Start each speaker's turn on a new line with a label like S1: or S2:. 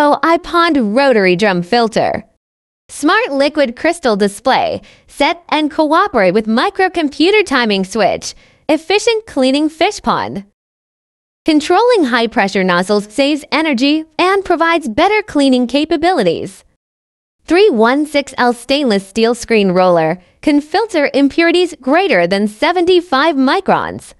S1: Echo iPond Rotary Drum Filter. Smart liquid crystal display. Set and cooperate with microcomputer timing switch. Efficient cleaning fish pond. Controlling high pressure nozzles saves energy and provides better cleaning capabilities. 316L stainless steel screen roller can filter impurities greater than 75 microns.